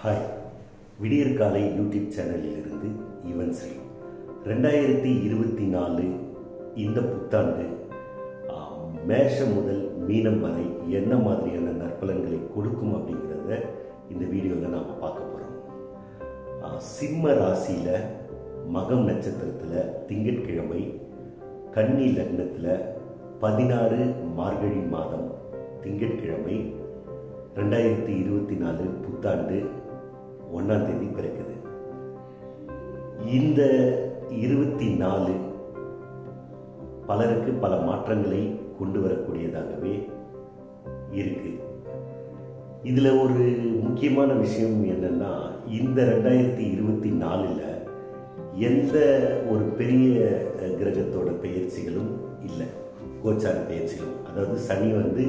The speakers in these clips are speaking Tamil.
ஹாய் விடியற்காலை யூடியூப் சேனலில் இருந்து யுவன் ஸ்ரீ ரெண்டாயிரத்தி இருபத்தி நாலு இந்த புத்தாண்டு மேஷம் முதல் மீனம் வரை என்ன மாதிரியான நற்பலன்களை கொடுக்கும் அப்படிங்கிறத இந்த வீடியோவில் நாம் பார்க்க போகிறோம் சிம்ம ராசியில் மகம் நட்சத்திரத்தில் திங்கட்கிழமை கன்னி லக்னத்தில் பதினாறு மார்கழி மாதம் திங்கட்கிழமை ரெண்டாயிரத்தி இருபத்தி நாலு புத்தாண்டு ஒன்றாம் தேதி பிறக்குது. இந்த இருபத்தி நாலு பலருக்கு பல மாற்றங்களை கொண்டு வரக்கூடியதாகவே இருக்கு. இதில் ஒரு முக்கியமான விஷயம் என்னென்னா இந்த ரெண்டாயிரத்தி இருபத்தி நாலில் எந்த ஒரு பெரிய கிரகத்தோட பயிற்சிகளும் இல்லை. கோச்சார பயிற்சிகளும் அதாவது சனி வந்து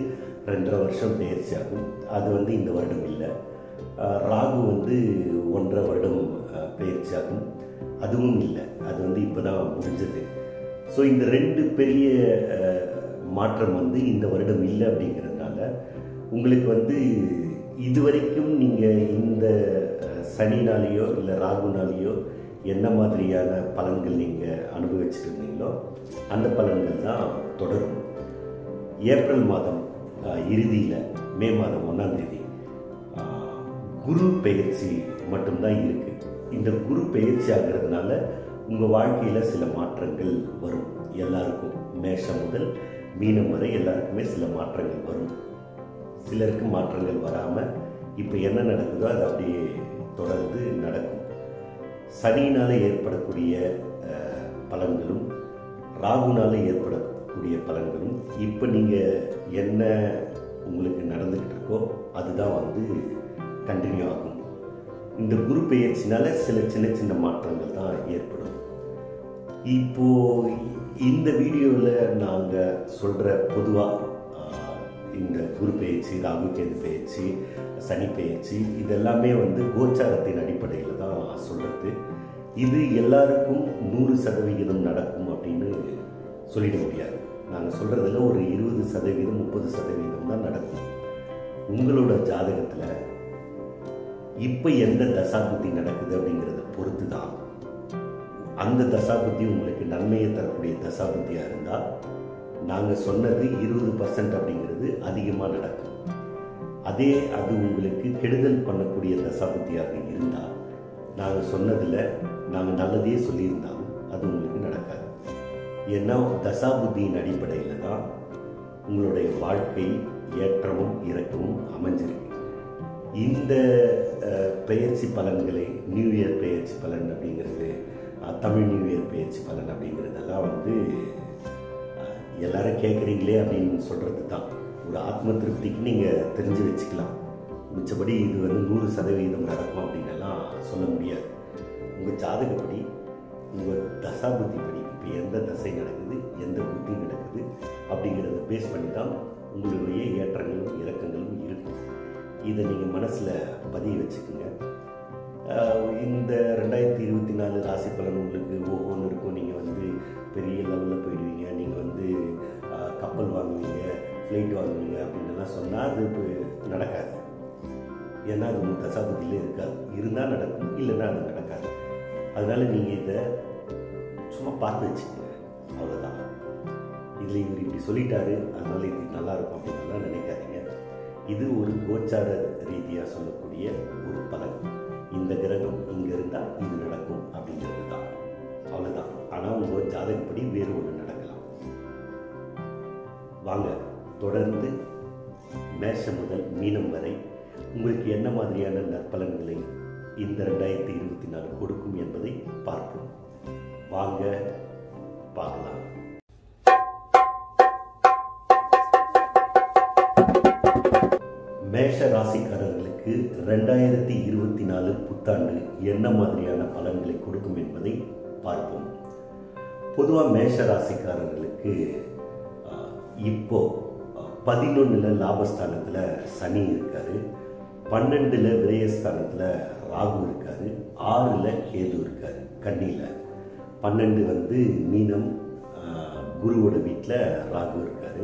ரெண்டரை வருஷம் பயிற்சி ஆகும். அது வந்து இந்த வருடம் இல்லை. ராகு வந்து ஒன்றரை வருடம் பயிற்சியாகும். அதுவும் இல்லை. அது வந்து இப்போதான் முடிஞ்சது. ஸோ இந்த ரெண்டு பெரிய மாற்றம் வந்து இந்த வருடம் இல்லை அப்படிங்கிறதுனால உங்களுக்கு வந்து இதுவரைக்கும் நீங்கள் இந்த சனினாலேயோ இல்லை ராகுனாலேயோ என்ன மாதிரியான பலன்கள் நீங்கள் அனுபவிச்சுட்டு இருந்தீங்களோ அந்த பலன்கள் தான் தொடரும். ஏப்ரல் மாதம் இறுதியில் மே மாதம் ஒன்றாம் தேதி. குரு பெயர்ச்சி மட்டும்தான் இருக்கு. இந்த குரு பெயர்ச்சி ஆகிறதுனால உங்கள் வாழ்க்கையில் சில மாற்றங்கள் வரும். எல்லாருக்கும் மேஷம் முதல் மீனம் வரை எல்லாருக்குமே சில மாற்றங்கள் வரும். சிலருக்கு மாற்றங்கள் வராமல் இப்போ என்ன நடக்குதோ அது அப்படியே தொடர்ந்து நடக்கும். சனியினால் ஏற்படக்கூடிய பலன்களும் ராகுனால ஏற்படக்கூடிய பலன்களும் இப்போ நீங்கள் என்ன உங்களுக்கு நடந்துக்கிட்டு இருக்கோ அதுதான் வந்து கண்டினியூ ஆகும். இந்த குரு பெயர்ச்சினால சில சின்ன சின்ன மாற்றங்கள் தான் ஏற்படும். இப்போ இந்த வீடியோவில் நாங்கள் சொல்கிற பொதுவாக இந்த குரு பெயர்ச்சி ராகு கேது பெயர்ச்சி சனி பெயர்ச்சி இதெல்லாமே வந்து கோச்சாரத்தின் அடிப்படையில் தான் சொல்கிறது இது எல்லாருக்கும் நூறு சதவிகிதம் நடக்கும் அப்படின்னு சொல்லிட முடியாது. நாங்கள் சொல்கிறதுல ஒரு இருபது சதவீதம் முப்பது சதவீதம் தான் நடக்கும். உங்களோட ஜாதகத்தில் இப்போ எந்த தசாபுத்தி நடக்குது அப்படிங்கிறத பொறுத்து தான் அந்த தசாபுத்தி உங்களுக்கு நன்மையை தரக்கூடிய தசாபுத்தியாக இருந்தால் நாங்கள் சொன்னது இருபது பர்சன்ட் அப்படிங்கிறது அதிகமாக நடக்கும். அதே அது உங்களுக்கு கெடுதல் பண்ணக்கூடிய தசாபுத்தியாக இருந்தால் நாங்கள் சொன்னதில் நாங்கள் நல்லதே சொல்லியிருந்தாலும் அது உங்களுக்கு நடக்காது. ஏன்னா தசாபுத்தியின் அடிப்படையில் தான் உங்களுடைய வாழ்க்கை ஏற்றமும் இறக்கமும் அமைஞ்சிருக்கு. இந்த அஹ், பெயர்ச்சி பலன்களை நியூ இயர் பெயர்ச்சி பலன் அப்படிங்கிறது தமிழ் நியூ இயர் பெயர்ச்சி பலன் அப்படிங்கிறதெல்லாம் வந்து எல்லாரும் கேட்குறீங்களே அப்படின்னு சொல்கிறது தான். ஒரு ஆத்ம திருப்திக்கு நீங்கள் தெரிஞ்சு வச்சுக்கலாம். மிச்சபடி இது வந்து நூறு சதவீதம் நடக்கும் அப்படின்னலாம் சொல்ல முடியாது. உங்கள் ஜாதகப்படி உங்கள் தசா படி இப்போ எந்த தசை நடக்குது எந்த புத்தி நடக்குது அப்படிங்கிறத பேஸ் பண்ணி தான் உங்களுடைய ஏற்றங்களும் இறக்கங்களும் இருக்கும். இதை நீங்கள் மனசில் பதிய வச்சுக்கோங்க. இந்த ரெண்டாயிரத்தி இருபத்தி நாலு ராசி பலன் உங்களுக்கு ஒவ்வொன்று இருக்கும். நீங்கள் வந்து பெரிய லெவலில் போயிடுவீங்க. நீங்கள் வந்து கப்பல் வாங்குவீங்க ஃப்ளைட் வாங்குவீங்க அப்படின்லாம் சொன்னால் அது இப்போ நடக்காது. ஏன்னா அது உங்கள் தசாபதியிலே இருக்காது. இருந்தால் நடக்கும் இல்லைன்னா அது நடக்காது. அதனால நீங்கள் இதை சும்மா பார்த்து வச்சுக்கோங்க. அவ்வளோதான் இதில் இவர் இப்படி சொல்லிட்டாரு. அதனால இது நல்லாயிருக்கும் அப்படின்லாம் நினைக்காதீங்க. இது ஒரு கோச்சார ரீதியாக சொல்லக்கூடிய ஒரு பலன். இந்த கிரகம் இங்கே இருந்தால் இது நடக்கும் அப்படிங்கிறது தான். அவ்வளோதான் ஆனால் உங்கள் ஜாதகப்படி வேறு ஒன்று நடக்கலாம். வாங்க தொடர்ந்து மேஷம் முதல் மீனம் வரை உங்களுக்கு என்ன மாதிரியான நற்பலன்களை இந்த ரெண்டாயிரத்தி இருபத்தி நாலு கொடுக்கும் என்பதை பார்ப்போம். வாங்க பார்க்கலாம். மேஷ ராசிக்காரர்களுக்கு ரெண்டாயிரத்தி இருபத்தி நாலு புத்தாண்டு என்ன மாதிரியான பலன்களை கொடுக்கும் என்பதை பார்ப்போம். பொதுவாக மேஷ ராசிக்காரர்களுக்கு இப்போ பதினொன்றில் லாபஸ்தானத்தில் சனி இருக்காரு. பன்னெண்டில் விரயஸ்தானத்தில் ராகு இருக்காரு. ஆறில் கேது இருக்காரு கண்ணியில் பன்னெண்டு வந்து மீனம் குருவோட வீட்டில் ராகு இருக்காரு.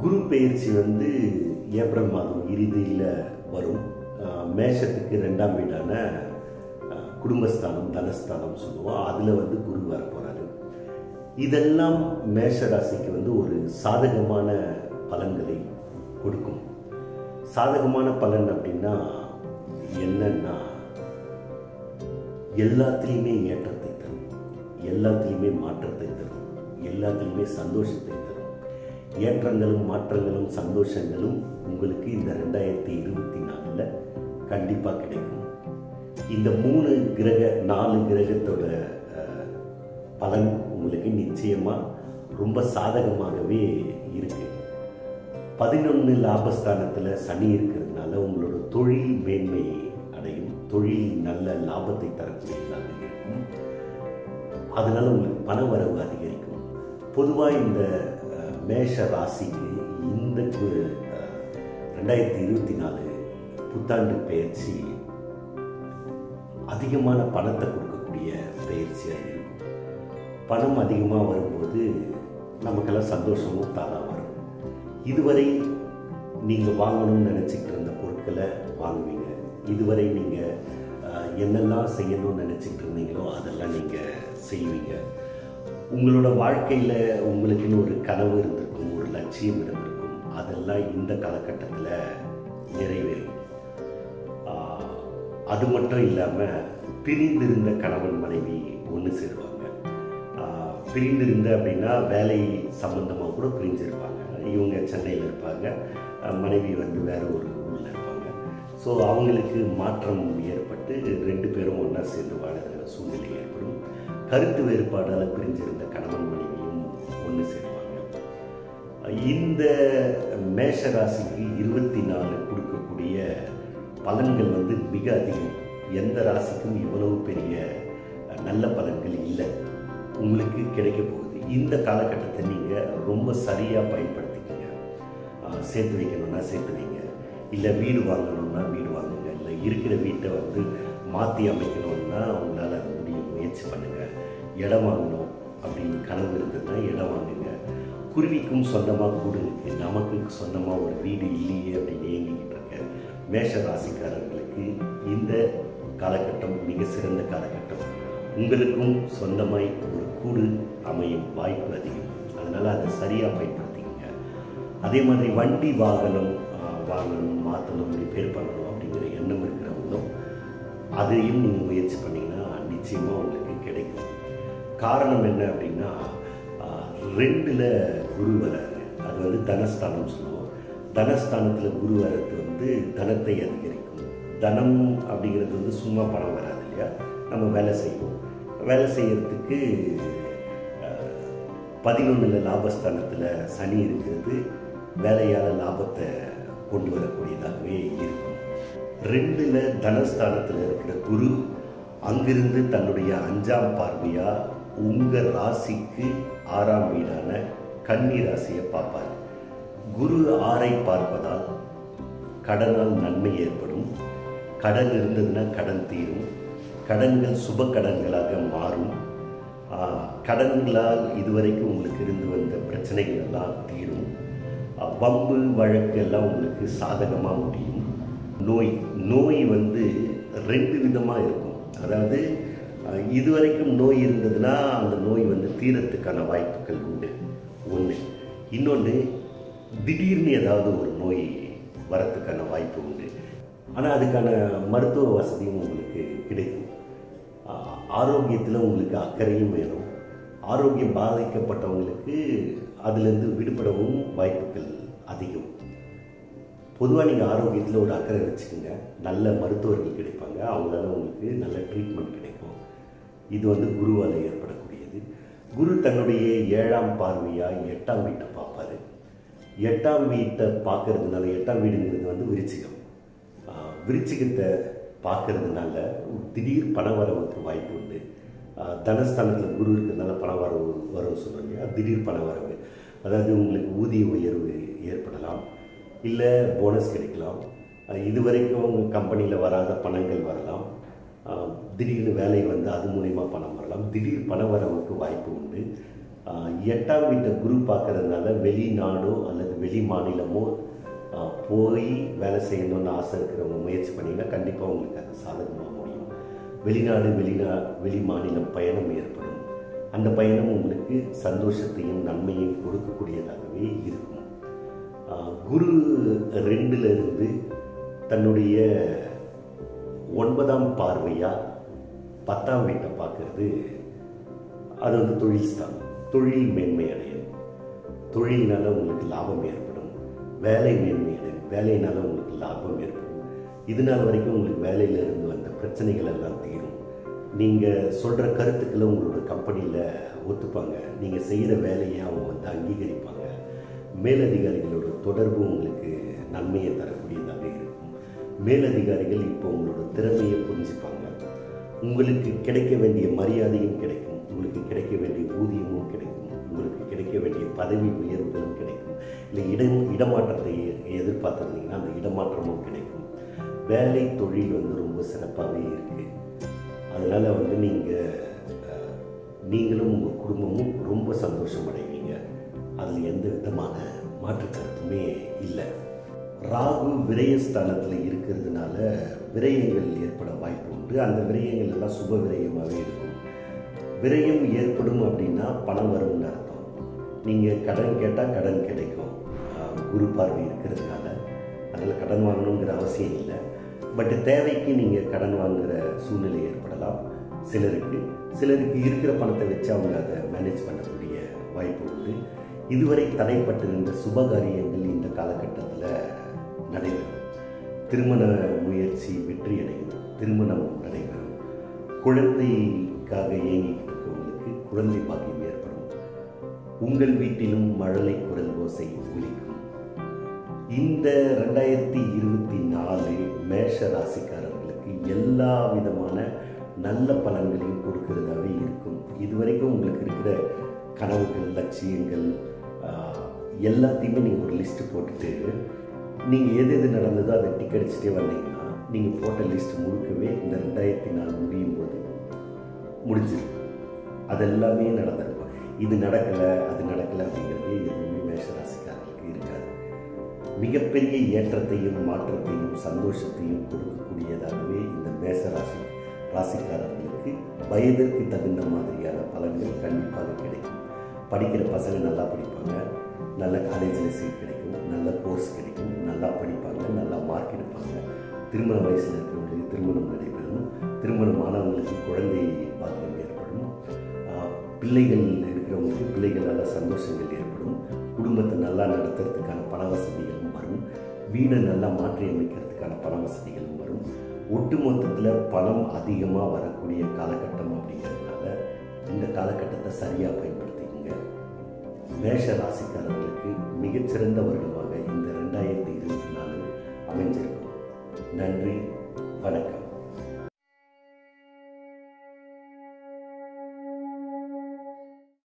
குரு பெயர்ச்சி வந்து ஏப்ரல் மாதம் இறுதியில் வரும். மேஷத்துக்கு ரெண்டாம் வீடான குடும்பஸ்தானம் தனஸ்தானம் சொல்லுவோம். அதில் வந்து குரு வர போகிறாரு இதெல்லாம் மேஷ ராசிக்கு வந்து ஒரு சாதகமான பலன்களை கொடுக்கும். சாதகமான பலன் அப்படின்னா என்னன்னா எல்லாத்துலேயுமே ஏற்றத்தை தரும். எல்லாத்துலேயுமே மாற்றத்தை தரும். எல்லாத்துலேயுமே சந்தோஷத்தை தரும் ஏற்றங்களும் மாற்றங்களும் சந்தோஷங்களும் உங்களுக்கு இந்த ரெண்டாயிரத்தி இருபத்தி நாலில் கண்டிப்பாக கிடைக்கும். இந்த மூணு கிரக நாலு கிரகத்தோட பலன் உங்களுக்கு நிச்சயமாக ரொம்ப சாதகமாகவே இருக்கு. பதினொன்று லாபஸ்தானத்தில் சனி இருக்கிறதுனால உங்களோட தொழில் மேன்மை அடையும். தொழில் நல்ல லாபத்தை தரக்கூடியதாக இருக்கும். அதனால உங்களுக்கு பண வரவு அதிகரிக்கும். பொதுவாக இந்த மேஷ ராசிக்கு இந்த ரெண்டாயிரத்தி இருபத்தி நாலு புத்தாண்டு பயிற்சி அதிகமான பணத்தை கொடுக்கக்கூடிய பயிற்சியாக இருக்கும். பணம் அதிகமாக வரும்போது நமக்கெல்லாம் சந்தோஷமும் தானாக வரும் இதுவரை நீங்கள் வாங்கணும்னு நினச்சிக்கிட்டு இருந்த பொருட்களை வாங்குவீங்க. இதுவரை நீங்கள் என்னெல்லாம் செய்யணும்னு நினச்சிக்கிட்டு இருந்தீங்களோ அதெல்லாம் நீங்கள் செய்வீங்க. உங்களோட வாழ்க்கையில் உங்களுக்குன்னு ஒரு கனவு இருந்திருக்கும் ஒரு லட்சியம் இருந்திருக்கும். அதெல்லாம் இந்த காலகட்டத்தில் நிறைவேறும். அது மட்டும் இல்லாமல் பிரிந்திருந்த கணவன் மனைவி ஒன்று சேருவாங்க. பிரிந்திருந்த அப்படின்னா வேலை சம்பந்தமாக கூட பிரிஞ்சிருப்பாங்க. இவங்க சென்னையில் இருப்பாங்க. மனைவி வந்து வேறு ஒரு ஊரில் இருப்பாங்க. ஸோ அவங்களுக்கு மாற்றம் ஏற்பட்டு ரெண்டு பேரும் ஒன்றா சேர்ந்து வாழ்கிற சூழ்நிலை ஏற்படும். கருத்து வேறுபாடால் பிரிஞ்சிருந்த கணவன் மனைவியும் ஒன்று சேருவாங்க இந்த மேஷ ராசிக்கு இருபத்தி நாலு கொடுக்கக்கூடிய பலன்கள் வந்து மிக அதிகம். எந்த ராசிக்கும் இவ்வளவு பெரிய நல்ல பலன்கள் இல்லை. உங்களுக்கு கிடைக்க போகுது. இந்த காலகட்டத்தை நீங்கள் ரொம்ப சரியாக பயன்படுத்திக்கிங்க. சேர்த்து வைக்கணும்னா சேர்த்து வைங்க. இல்லை வீடு வாங்கணும்னா வீடு வாங்குங்க. இல்லை இருக்கிற வீட்டை வந்து மாற்றி அமைக்கணும்னா உங்களால் அது முடியும் முயற்சி பண்ணுங்கள் இடம் வாங்கணும் அப்படின்னு கனவு இருந்ததுன்னா இடம் வாங்குங்க. குருவிக்கும் சொந்தமாக கூடு நமக்கு சொந்தமாக ஒரு வீடு இல்லையே அப்படின்னு ஏங்கிக்கிட்டு இருக்க மேஷ ராசிக்காரர்களுக்கு இந்த காலகட்டம் மிக சிறந்த காலகட்டம். உங்களுக்கும் சொந்தமாய் ஒரு கூடு அமையும் வாய்ப்பு அதிகம். அதனால் அதை சரியாக பயன்படுத்திக்கங்க. அதே மாதிரி வண்டி வாகனம் வாங்கணும் மாற்றணும் ரிப்பேர் பண்ணணும் அப்படிங்கிற எண்ணம் இருக்கிறவங்களும் அதையும் நீங்கள் முயற்சி பண்ணிங்கன்னா நிச்சயமாக உங்களுக்கு கிடைக்கும். காரணம் என்ன அப்படின்னா ரெண்டில் குரு வராது அது வந்து தனஸ்தானம் சொல்லுவோம். தனஸ்தானத்தில் குரு வர்றது வந்து தனத்தை அதிகரிக்கும். தனம் அப்படிங்கிறது வந்து சும்மா பணம் வராது இல்லையா? நம்ம வேலை செய்வோம். வேலை செய்யறதுக்கு பதினொன்றில் லாபஸ்தானத்தில் சனி இருக்கிறது. வேலையால் லாபத்தை கொண்டு வரக்கூடியதாகவே இருக்கும். ரெண்டில் தனஸ்தானத்தில் இருக்கிற குரு அங்கிருந்து தன்னுடைய அஞ்சாம் பார்வையாக உங்கள் ராசிக்கு ஆறாம் வீடான கன்னி ராசியை பார்ப்பார். குரு ஆறை பார்ப்பதால் கடனால் நன்மை ஏற்படும். கடன் இருந்ததுன்னா கடன் தீரும். கடன்கள் சுப கடன்களாக மாறும். கடன்களால் இதுவரைக்கும் உங்களுக்கு இருந்து வந்த பிரச்சனைகள் எல்லாம் தீரும் வம்பு வழக்கு எல்லாம் உங்களுக்கு சாதகமாக முடியும். நோய் நோய் வந்து ரெண்டு விதமாக இருக்கும். அதாவது இதுவரைக்கும் நோய் இருந்ததுன்னா அந்த நோய் வந்து தீரத்துக்கான வாய்ப்புகள் உண்டு. ஒன்று இன்னொன்று திடீர்னு ஏதாவது ஒரு நோய் வரத்துக்கான வாய்ப்பு உண்டு. ஆனால் அதுக்கான மருத்துவ வசதியும் உங்களுக்கு கிடைக்கும். ஆரோக்கியத்தில் உங்களுக்கு அக்கறையும் வேணும். ஆரோக்கியம் பாதிக்கப்பட்டவங்களுக்கு அதுலேருந்து விடுபடவும் வாய்ப்புகள் அதிகம். பொதுவாக நீங்கள் ஆரோக்கியத்தில் ஒரு அக்கறை வச்சுக்கோங்க. நல்ல மருத்துவர்கள் கிடைப்பாங்க. அவங்களால உங்களுக்கு நல்ல ட்ரீட்மெண்ட் கிடைக்கும். இது வந்து குருவால் ஏற்படக்கூடியது. குரு தன்னுடைய ஏழாம் பார்வையாக எட்டாம் வீட்டை பார்ப்பாரு. எட்டாம் வீட்டை பார்க்கறதுனால எட்டாம் வீடுங்கிறது வந்து விருச்சிகம். விருச்சிகத்தை பார்க்கறதுனால திடீர் பண வரவுக்கு வாய்ப்பு உண்டு. தனஸ்தானத்தில் குரு இருக்கிறதுனால பண வரவு வரவு சொல்கிறோம் திடீர் பண வரவு. அதாவது உங்களுக்கு ஊதிய உயர்வு ஏற்படலாம். இல்லை போனஸ் கிடைக்கலாம். இது இதுவரைக்கும் உங்கள் கம்பெனியில் வராத பணங்கள் வரலாம். திடீர்னு வேலை வந்து அது மூலிமா பணம் வரலாம். திடீர் பண வரவுக்கு வாய்ப்பு உண்டு. எட்டாம் வீட்டை குரு பார்க்கறதுனால வெளிநாடோ அல்லது வெளி மாநிலமோ போய் வேலை செய்யணும்னு ஆசை இருக்கிறவங்க முயற்சி பண்ணிங்கன்னா கண்டிப்பாக உங்களுக்கு அது சாதகமாக முடியும். வெளிநாடு வெளிநா வெளி மாநிலம் பயணம் ஏற்படும். அந்த பயணம் உங்களுக்கு சந்தோஷத்தையும் நன்மையும் கொடுக்கக்கூடியதாகவே இருக்கும். குரு ரெண்டுலேருந்து தன்னுடைய ஒன்பதாம் பார்வையாக பத்தாம் வீட்டை பார்க்கறது. அது வந்து தொழில் ஸ்தானம் தொழில் மேன்மை அடையும். தொழில்னால உங்களுக்கு லாபம் ஏற்படும். வேலை மேன்மை அடையும். வேலையினால உங்களுக்கு லாபம் ஏற்படும். இது நாள் வரைக்கும் உங்களுக்கு வேலையிலிருந்து வந்த பிரச்சனைகள் எல்லாம் தீரும். நீங்கள் சொல்கிற கருத்துக்களை உங்களோட கம்பெனியில் ஒத்துப்பாங்க. நீங்கள் செய்கிற வேலையை அவங்க வந்து அங்கீகரிப்பாங்க. மேலதிகாரிகளோட தொடர்பு உங்களுக்கு நன்மையை தரும். மேலதிகாரிகள் இப்போ உங்களோட திறமையை புரிஞ்சுப்பாங்க. உங்களுக்கு கிடைக்க வேண்டிய மரியாதையும் கிடைக்கும். உங்களுக்கு கிடைக்க வேண்டிய ஊதியமும் கிடைக்கும். உங்களுக்கு கிடைக்க வேண்டிய பதவி உயர்வுகளும் கிடைக்கும். இல்லை இடம் இடமாற்றத்தை எதிர்பார்த்துருந்தீங்கன்னா அந்த இடமாற்றமும் கிடைக்கும். வேலை தொழில் வந்து ரொம்ப சிறப்பாகவே இருக்குது அதனால் வந்து நீங்கள் நீங்களும் உங்கள் குடும்பமும் ரொம்ப சந்தோஷம் அடைவீங்க அதில் எந்த விதமான மாற்று கருத்துமே இல்லை. ராகு விரயஸ்தானத்தில் இருக்கிறதுனால விரயங்கள் ஏற்பட வாய்ப்பு உண்டு. அந்த விரயங்கள் எல்லாம் சுப விரயமாகவே இருக்கும். விரயம் ஏற்படும் அப்படின்னா பணம் வரும்னு அர்த்தம். நீங்கள் கடன் கேட்டால் கடன் கிடைக்கும். குரு பார்வை இருக்கிறதுனால அதில் கடன் வாங்கணுங்கிற அவசியம் இல்லை. பட் தேவைக்கு நீங்கள் கடன் வாங்குகிற சூழ்நிலை ஏற்படலாம். சிலருக்கு சிலருக்கு இருக்கிற பணத்தை வச்சு அவங்க அதை மேனேஜ் பண்ணக்கூடிய வாய்ப்பு உண்டு. இதுவரை தடைப்பட்டிருந்த சுபகாரியங்கள் இந்த நடைபெறும். திருமண முயற்சி வெற்றியடையும். திருமணம் நடைபெறும். குழந்தைக்காக ஏங்கிட்டு இருக்கவங்களுக்கு குழந்தை பாக்கியம் ஏற்படும். உங்கள் வீட்டிலும் மழலை குரல் ஓசை ஒலிக்கும் இந்த ரெண்டாயிரத்தி இருபத்தி நாலு மேஷ ராசிக்காரர்களுக்கு எல்லா விதமான நல்ல பலன்களையும் கொடுக்கறதாகவே இருக்கும். இதுவரைக்கும் உங்களுக்கு இருக்கிற கனவுகள் லட்சியங்கள் எல்லாத்தையுமே நீங்கள் ஒரு லிஸ்ட்டு போட்டுட்டு நீங்கள் எது எது நடந்ததோ அதை டிக் அடிச்சுட்டே வந்தீங்கன்னா நீங்கள் போட்ட லிஸ்ட் முழுக்கவே இந்த ரெண்டாயிரத்தி நாலு முடியும் போது முடிஞ்சிருக்கும் அதெல்லாமே நடந்திருக்கும். இது நடக்கலை அது நடக்கலை அப்படிங்கிறது எதுவுமே மேஷராசிக்காரர்களுக்கு இருக்காது. மிகப்பெரிய ஏற்றத்தையும் மாற்றத்தையும் சந்தோஷத்தையும் கொடுக்கக்கூடியதாகவே இந்த மேஷ ராசி ராசிக்காரர்களுக்கு வயதிற்கு தகுந்த மாதிரியான பலன்கள் கண்டிப்பாக கிடைக்கும். படிக்கிற பசங்க நல்லா படிப்பாங்க. நல்ல காலேஜில் சீட் கிடைக்கும் நல்ல கோர்ஸ் கிடைக்கும் நல்லா படிப்பாங்க நல்லா மார்க் எடுப்பாங்க. திருமண வயசில் இருக்கிறவங்களுக்கு திருமணம் நடைபெறும். திருமணமானவங்களுக்கு குழந்தை பாக்கியம் ஏற்படும். ஆஹ் பிள்ளைகள் இருக்கிறவங்களுக்கு பிள்ளைகளால் சந்தோஷங்கள் ஏற்படும். குடும்பத்தை நல்லா நடத்துறதுக்கான பண வசதிகளும் வரும். வீடை நல்லா மாற்றி அமைக்கிறதுக்கான பண வசதிகளும் வரும். ஒட்டுமொத்தத்தில் பணம் அதிகமாக வரக்கூடிய காலகட்டம் அப்படிங்கிறதுனால இந்த காலகட்டத்தை சரியாக பயன்படுத்திக்கங்க மேஷ ராசிக்காரர்களுக்கு மிகச்சிறந்த வருடமாக இந்த ரெண்டாயிரத்தி இருபத்தி நாலு அமைஞ்சிருக்கும். நன்றி வணக்கம்.